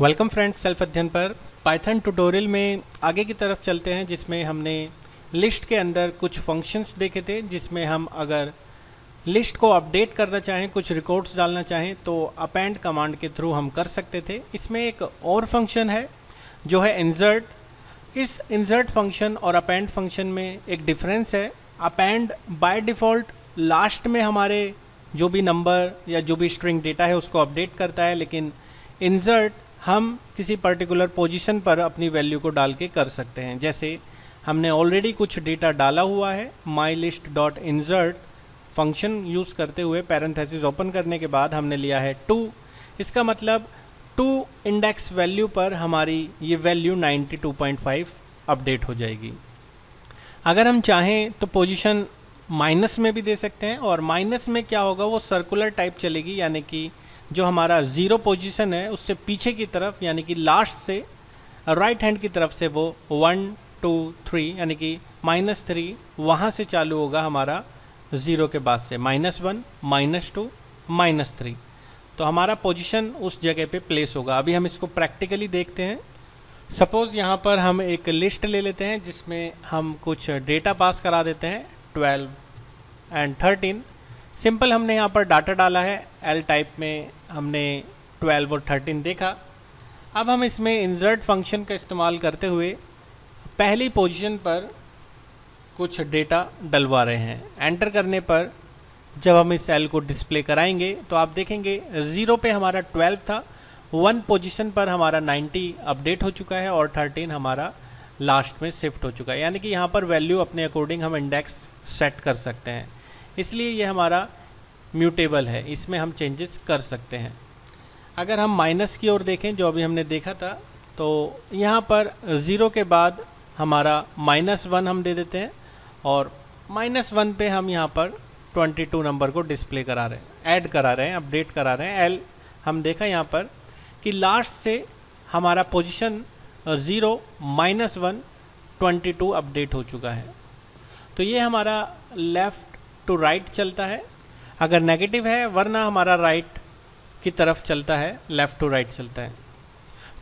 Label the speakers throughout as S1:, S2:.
S1: Welcome friends self अध्ययन पर Python tutorial में आगे की तरफ़ चलते हैं, जिसमें हमने लिस्ट के अंदर कुछ फ़ंक्शंस देखे थे, जिसमें हम अगर लिस्ट को अपडेट करना चाहें, कुछ रिकॉर्ड्स डालना चाहें तो अपेंड कमांड के थ्रू हम कर सकते थे। इसमें एक और फ़ंक्शन है, जो है इंसर्ट इस इंसर्ट फ़ंक्शन और अपेंड फ़ंक्शन में एक डिफरेंस है। अपेंड बाय डिफ़ॉल्ट लास्ट में हमारे जो भी नंबर या जो भी स्ट्रिंग डेटा है, उसको अपडेट करता है, लेकिन इंसर्ट हम किसी पर्टिकुलर पोजीशन पर अपनी वैल्यू को डाल के कर सकते हैं। जैसे, हमने ऑलरेडी कुछ डेटा डाला हुआ है my list dot insert function use करते हुए पैरेंथेसिस ओपन करने के बाद हमने लिया है टू इसका मतलब टू इंडेक्स वैल्यू पर हमारी ये वैल्यू 92.5 अपडेट हो जाएगी। अगर हम चाहें तो पोजीशन माइनस में भी दे सकते हैं और माइनस में क्या होगा, वो सर्कुलर टाइप चलेगी, यानी कि जो हमारा ज़ीरो पोजीशन है, उससे पीछे की तरफ़, यानी कि लास्ट से राइट हैंड की तरफ़ से वो वन टू थ्री यानी कि माइनस थ्री वहाँ से चालू होगा हमारा ज़ीरो के बाद से। Minus one minus two minus three तो हमारा पोजीशन उस जगह पे प्लेस होगा। अभी हम इसको प्रैक्टिकली देखते हैं। सपोज़ यहाँ पर हम एक लिस्ट ले लेते हैं, जिसमें हम कुछ डेटा पास करा देते हैं ट्वेल्व एंड थर्टीन सिंपल हमने यहाँ पर डाटा डाला है एल टाइप में हमने 12 और 13 देखा। अब हम इसमें इंसर्ट फ़ंक्शन का इस्तेमाल करते हुए पहली पोजीशन पर कुछ डेटा डलवा रहे हैं। एंटर करने पर जब हम इस एल को डिस्प्ले कराएँगे तो आप देखेंगे ज़ीरो पे हमारा 12 था वन पोजीशन पर हमारा 90 अपडेट हो चुका है और 13 हमारा लास्ट में शिफ्ट हो चुका है। यानी कि यहाँ पर वैल्यू अपने अकॉर्डिंग हम इंडेक्स सेट कर सकते हैं। इसलिए ये हमारा म्यूटेबल है। इसमें हम चेंजेस कर सकते हैं। अगर हम माइनस की ओर देखें, जो अभी हमने देखा था तो यहाँ पर ज़ीरो के बाद हमारा माइनस वन हम दे देते हैं और माइनस वन पे हम यहाँ पर ट्वेंटी टू नंबर को डिस्प्ले करा रहे हैं ऐड करा रहे हैं अपडेट करा रहे हैं। एल हम देखा यहाँ पर कि लास्ट से हमारा position zero minus one twenty two update हो चुका है। तो ये हमारा लेफ़्ट टू राइट चलता है। अगर नेगेटिव है, वरना हमारा राइट की तरफ़ चलता है लेफ़्ट टू राइट चलता है।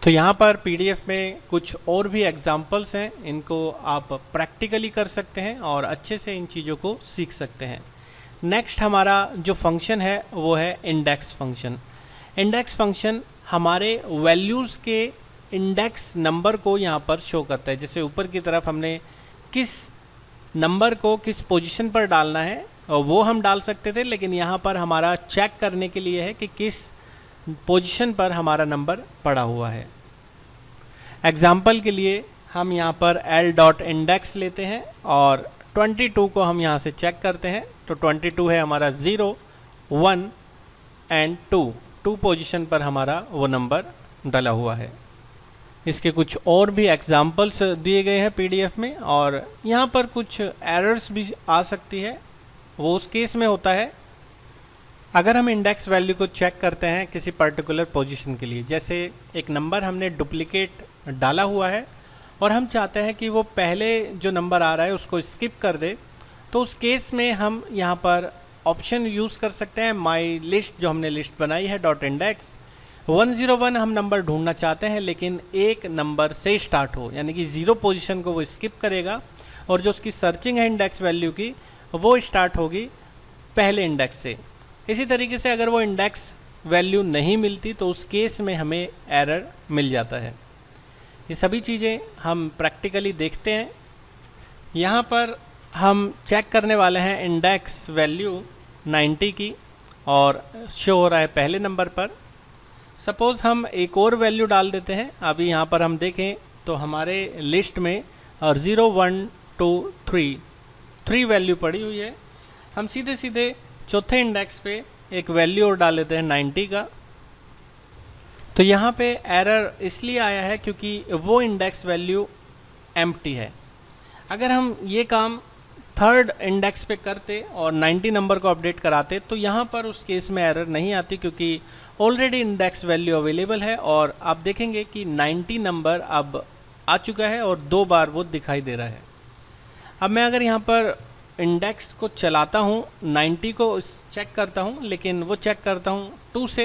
S1: तो यहाँ पर पीडीएफ में कुछ और भी एग्जांपल्स हैं, इनको आप प्रैक्टिकली कर सकते हैं और अच्छे से इन चीज़ों को सीख सकते हैं। नेक्स्ट हमारा जो फ़ंक्शन है, वो है इंडेक्स फ़ंक्शन इंडेक्स फ़ंक्शन हमारे वैल्यूज़ के इंडेक्स नंबर को यहाँ पर शो करता है। जैसे ऊपर की तरफ़ हमने किस नंबर को किस पोजीशन पर डालना है वो हम डाल सकते थे, लेकिन यहाँ पर हमारा चेक करने के लिए है कि किस पोजीशन पर हमारा नंबर पड़ा हुआ है। एग्ज़ाम्पल के लिए हम यहाँ पर एल डॉट इंडेक्स लेते हैं और 22 को हम यहाँ से चेक करते हैं। तो 22 है हमारा zero one and two two position पर हमारा वो नंबर डला हुआ है। इसके कुछ और भी एग्ज़ाम्पल्स दिए गए हैं पीडीएफ में और यहाँ पर कुछ एरर्स भी आ सकती है। वो उस केस में होता है, अगर हम इंडेक्स वैल्यू को चेक करते हैं किसी पर्टिकुलर पोजीशन के लिए, जैसे एक नंबर हमने डुप्लीकेट डाला हुआ है, और हम चाहते हैं कि वो पहले जो नंबर आ रहा है उसको स्किप कर दे तो उस केस में हम यहाँ पर ऑप्शन यूज़ कर सकते हैं। माई लिस्ट जो हमने लिस्ट बनाई है dot index one zero one हम नंबर ढूंढना चाहते हैं, लेकिन एक नंबर से स्टार्ट हो, यानी कि ज़ीरो पोजीशन को वो स्किप करेगा, और जो उसकी सर्चिंग है इंडेक्स वैल्यू की वो स्टार्ट होगी पहले इंडेक्स से। इसी तरीके से अगर वो इंडेक्स वैल्यू नहीं मिलती तो उस केस में हमें एरर मिल जाता है। ये सभी चीज़ें हम प्रैक्टिकली देखते हैं। यहाँ पर हम चेक करने वाले हैं इंडेक्स वैल्यू 90 की, और शो हो रहा है पहले नंबर पर। सपोज़ हम एक और वैल्यू डाल देते हैं। अभी यहाँ पर हम देखें तो हमारे लिस्ट में zero one two three three value पड़ी हुई है। हम सीधे सीधे चौथे इंडेक्स पे एक वैल्यू और डाल लेते हैं नाइन्टी का। तो यहाँ पे एरर इसलिए आया है क्योंकि वो इंडेक्स वैल्यू एम है। अगर हम ये काम थर्ड इंडेक्स पे करते और 90 नंबर को अपडेट कराते तो यहाँ पर उस केस में एरर नहीं आती क्योंकि ऑलरेडी इंडेक्स वैल्यू अवेलेबल है और आप देखेंगे कि 90 नंबर अब आ चुका है और दो बार वो दिखाई दे रहा है। अब मैं अगर यहाँ पर इंडेक्स को चलाता हूँ 90 को चेक करता हूँ, लेकिन वो चेक करता हूँ टू से,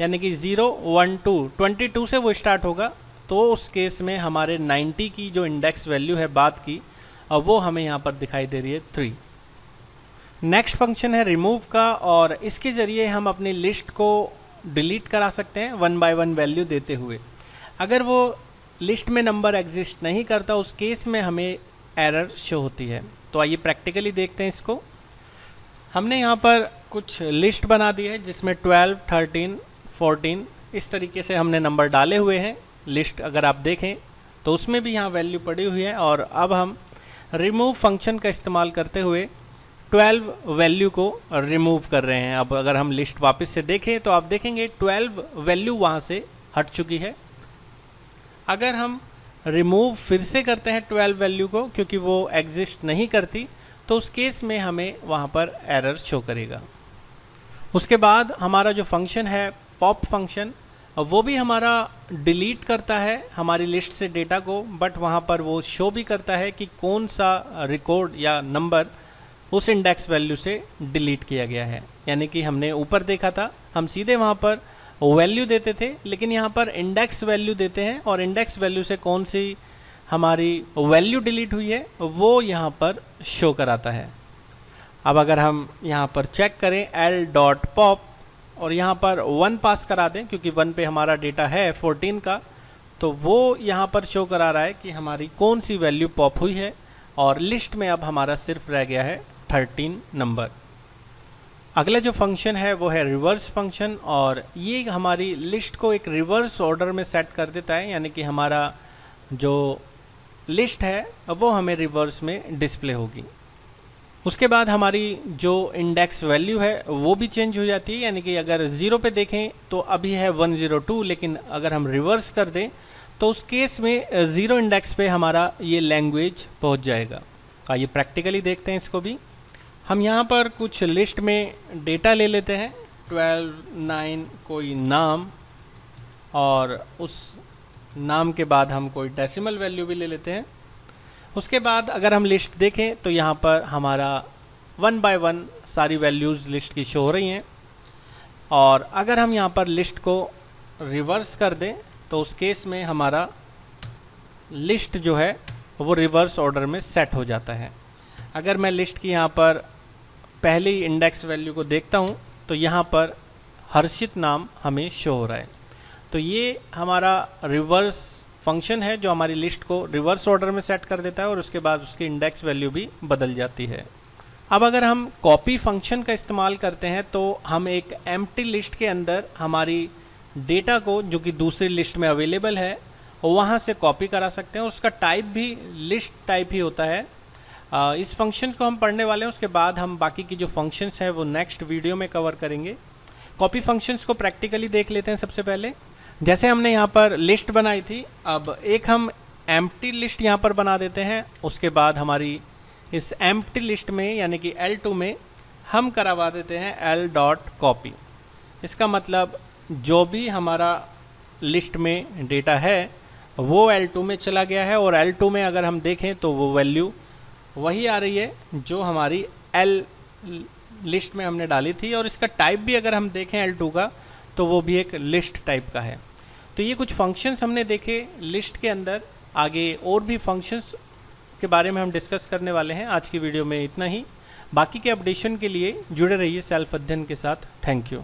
S1: यानी कि zero one two twenty two से वो स्टार्ट होगा तो उस केस में हमारे 90 की जो इंडेक्स वैल्यू है बाद की, अब वो हमें यहाँ पर दिखाई दे रही है थ्री नेक्स्ट फ़ंक्शन है रिमूव का, और इसके ज़रिए हम अपनी लिस्ट को डिलीट करा सकते हैं वन बाय वन वैल्यू देते हुए. अगर वो लिस्ट में नंबर एग्जिस्ट नहीं करता, उस केस में हमें एरर शो होती है। तो आइए प्रैक्टिकली देखते हैं इसको। हमने यहाँ पर कुछ लिस्ट बना दी है जिसमें 12, 13, 14 इस तरीके से हमने नंबर डाले हुए हैं। लिस्ट अगर आप देखें तो उसमें भी यहाँ वैल्यू पड़ी हुई है। और अब हम रिमूव फ़ंक्शन का इस्तेमाल करते हुए 12 वैल्यू को रिमूव कर रहे हैं। अब अगर हम लिस्ट वापस से देखें तो आप देखेंगे 12 वैल्यू वहाँ से हट चुकी है। अगर हम रिमूव फिर से करते हैं 12 वैल्यू को, क्योंकि वो एग्जिस्ट नहीं करती तो उस केस में हमें वहाँ पर एरर शो करेगा। उसके बाद हमारा जो फ़ंक्शन है पॉप फ़ंक्शन वो भी हमारा डिलीट करता है, हमारी लिस्ट से डेटा को बट वहाँ पर वो शो भी करता है कि कौन सा रिकॉर्ड या नंबर उस इंडेक्स वैल्यू से डिलीट किया गया है। यानी कि हमने ऊपर देखा था, हम सीधे वहाँ पर वैल्यू देते थे, लेकिन यहाँ पर इंडेक्स वैल्यू देते हैं, और इंडेक्स वैल्यू से कौन सी हमारी वैल्यू डिलीट हुई है, वो यहाँ पर शो कराता है। अब अगर हम यहाँ पर चेक करें एल डॉट पॉप और यहाँ पर वन पास करा दें, क्योंकि वन पे हमारा डेटा है फोर्टीन का तो वो यहाँ पर शो करा रहा है कि हमारी कौन सी वैल्यू पॉप हुई है, और लिस्ट में अब हमारा सिर्फ़ रह गया है थर्टीन नंबर अगला जो फ़ंक्शन है, वो है रिवर्स फ़ंक्शन और ये हमारी लिस्ट को एक रिवर्स ऑर्डर में सेट कर देता है, यानी कि हमारा जो लिस्ट है, वो हमें रिवर्स में डिस्प्ले होगी। उसके बाद हमारी जो इंडेक्स वैल्यू है, वो भी चेंज हो जाती है, यानी कि अगर ज़ीरो पे देखें तो अभी है 102 लेकिन अगर हम रिवर्स कर दें तो उस केस में ज़ीरो इंडेक्स पे हमारा ये लैंग्वेज पहुँच जाएगा। आइए प्रैक्टिकली देखते हैं इसको भी। हम यहाँ पर कुछ लिस्ट में डेटा ले लेते हैं। ट्वेल्व, नाइन, कोई नाम और उस नाम के बाद हम कोई डेसिमल वैल्यू भी ले लेते हैं। उसके बाद अगर हम लिस्ट देखें तो यहाँ पर हमारा वन बाय वन सारी वैल्यूज़ लिस्ट की शो हो रही हैं। और अगर हम यहाँ पर लिस्ट को रिवर्स कर दें तो उस केस में हमारा लिस्ट जो है वो रिवर्स ऑर्डर में सेट हो जाता है। अगर मैं लिस्ट की यहाँ पर पहली इंडेक्स वैल्यू को देखता हूँ तो यहाँ पर हर्षित नाम हमें शो हो रहा है। तो ये हमारा रिवर्स फ़ंक्शन है, जो हमारी लिस्ट को रिवर्स ऑर्डर में सेट कर देता है, और उसके बाद उसकी इंडेक्स वैल्यू भी बदल जाती है। अब अगर हम कॉपी फ़ंक्शन का इस्तेमाल करते हैं तो हम एक एम लिस्ट के अंदर हमारी डेटा को, जो कि दूसरी लिस्ट में अवेलेबल है, वहाँ से कॉपी करा सकते हैं उसका टाइप भी लिस्ट टाइप ही होता है। इस फ़ंक्शन को हम पढ़ने वाले हैं, उसके बाद हम बाकी की जो फ़ंक्शंस हैं, वो नेक्स्ट वीडियो में कवर करेंगे। कॉपी फ़ंक्शंस को प्रैक्टिकली देख लेते हैं सबसे पहले। जैसे हमने यहाँ पर लिस्ट बनाई थी, अब एक हम एम लिस्ट यहाँ पर बना देते हैं, उसके बाद हमारी इस एम लिस्ट में, यानी कि L2 में, हम करवा देते हैं एल डॉट कॉपी इसका मतलब जो भी हमारा लिस्ट में डेटा है, वो L2 में चला गया है, और L2 में अगर हम देखें तो वो वैल्यू वही आ रही है जो हमारी एल लिस्ट में हमने डाली थी और इसका टाइप भी अगर हम देखें एल टू का तो वो भी एक लिस्ट टाइप का है। तो ये कुछ फ़ंक्शंस हमने देखे लिस्ट के अंदर। आगे और भी फ़ंक्शंस के बारे में हम डिस्कस करने वाले हैं आज की वीडियो में इतना ही। बाकी के अपडेशन के लिए जुड़े रहिए सेल्फ अध्ययन के साथ। Thank you